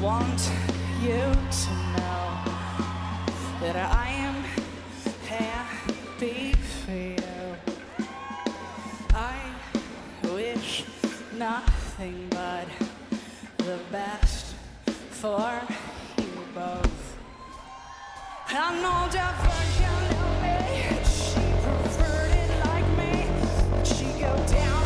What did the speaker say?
want you to know that I am happy for you. I wish nothing but the best for you both. An older version know me, she preferred it like me. She go down.